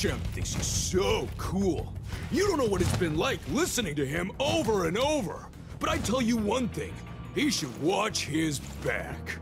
Shemp thinks he's so cool. You don't know what it's been like listening to him over and over. But I tell you one thing, he should watch his back.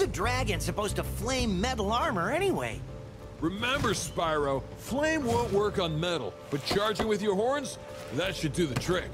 A dragon supposed to flame metal armor anyway? Remember, Spyro, flame won't work on metal, but charging with your horns, that should do the trick.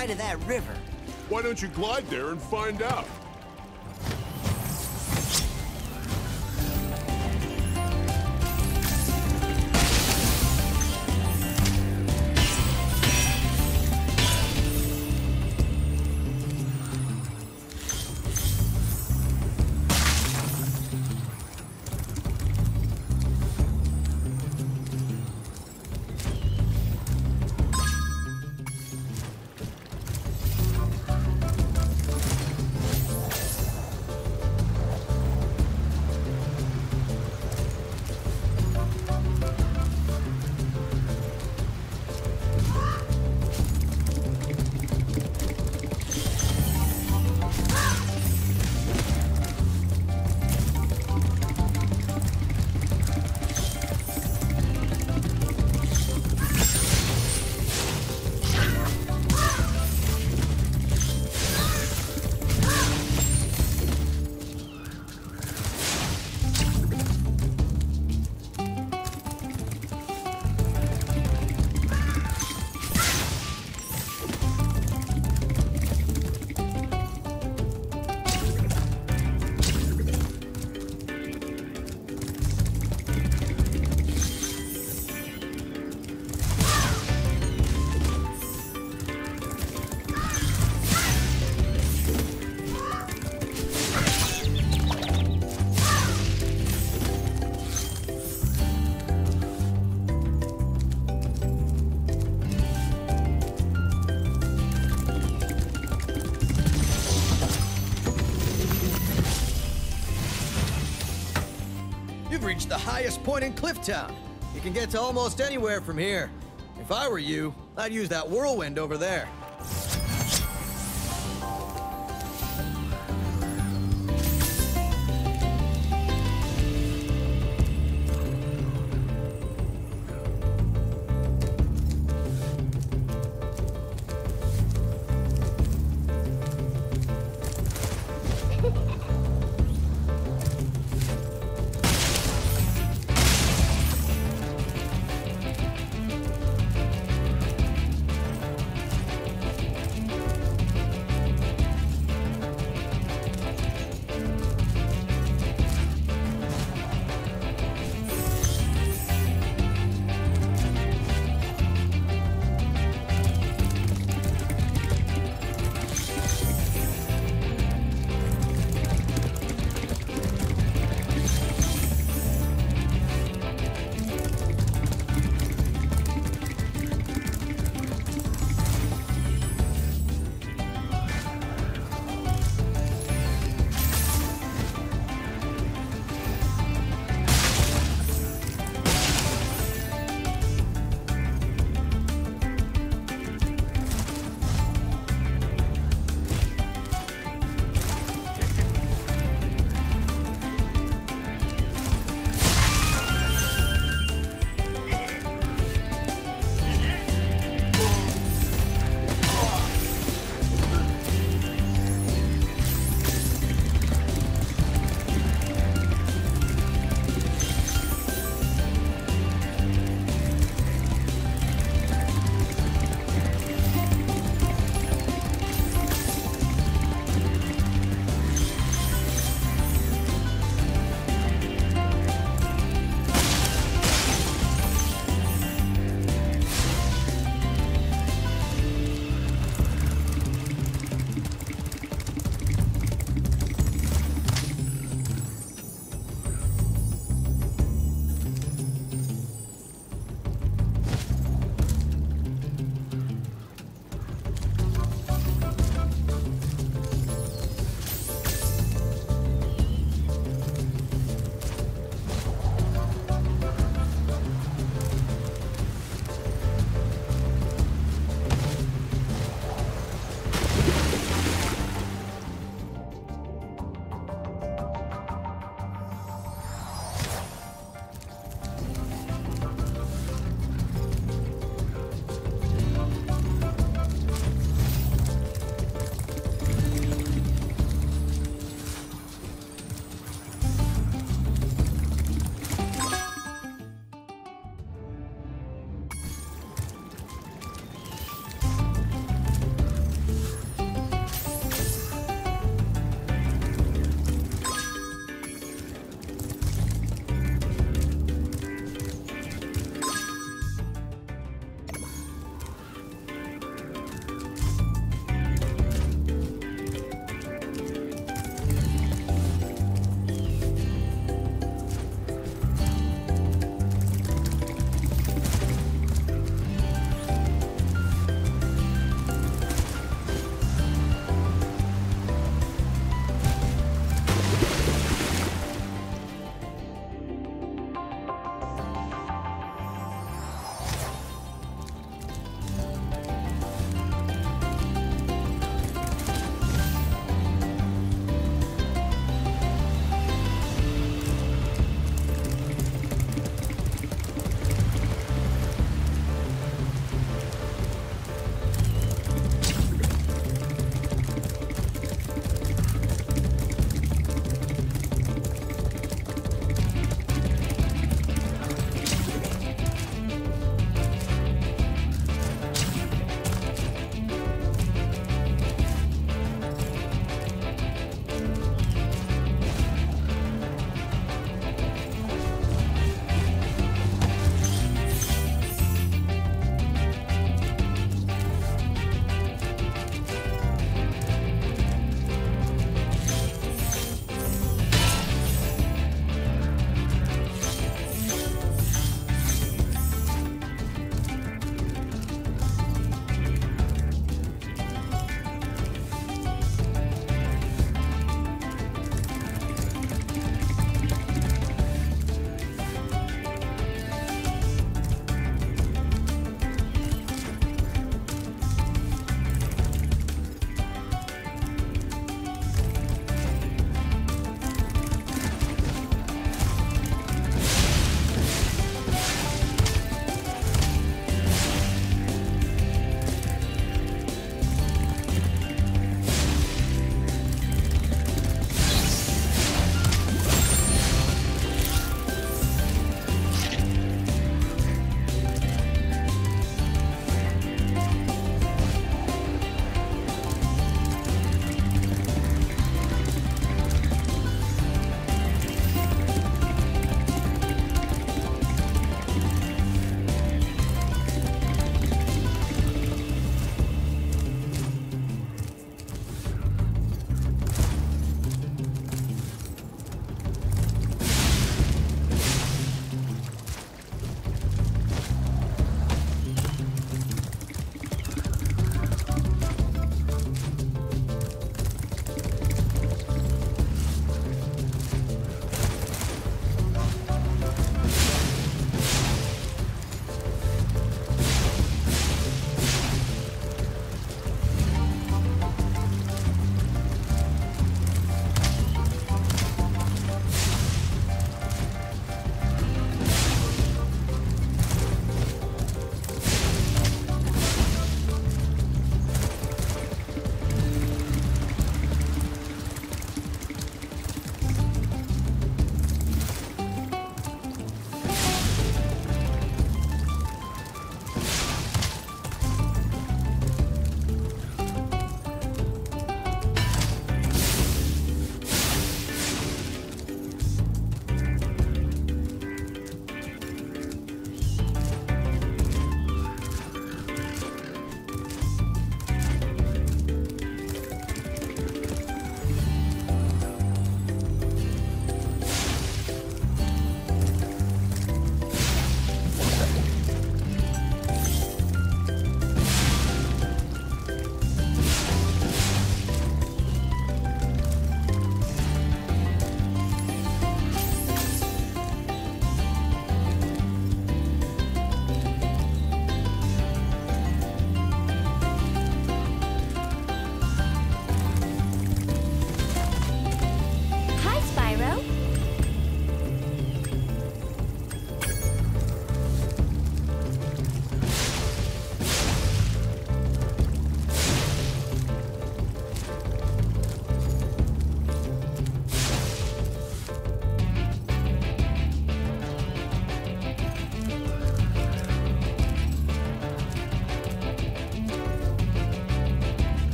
Side of that river? Why don't you glide there and find out? Highest point in Cliff Town. You can get to almost anywhere from here. If I were you, I'd use that whirlwind over there.